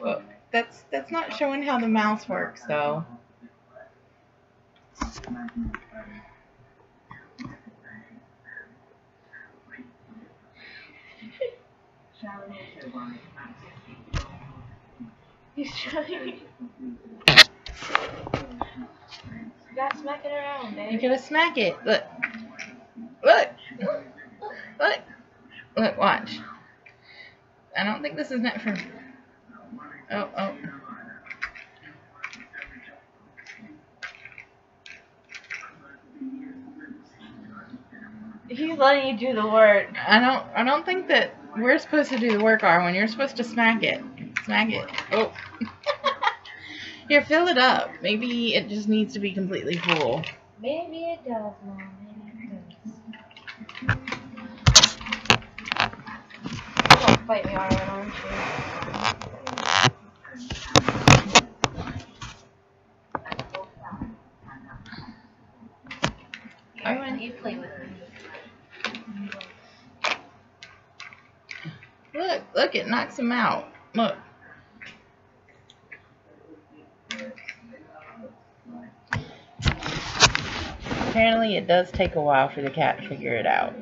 Well, that's that's not showing how the mouse works though. He's trying. You gotta smack it around, You babe. gotta smack it. Look. Look. Look. Look, watch. I don't think this is meant for. Oh, oh. He's letting you do the work. I don't. I don't think that we're supposed to do the work, Arwen. You're supposed to smack it. Smack it. Oh. Here, fill it up. Maybe it just needs to be completely full. Maybe it does, Mom. Maybe it does. Don't fight me, Arwen, aren't you? Arwen, You play with me. look, look, it knocks him out. Look. Apparently, it does take a while for the cat to figure it out.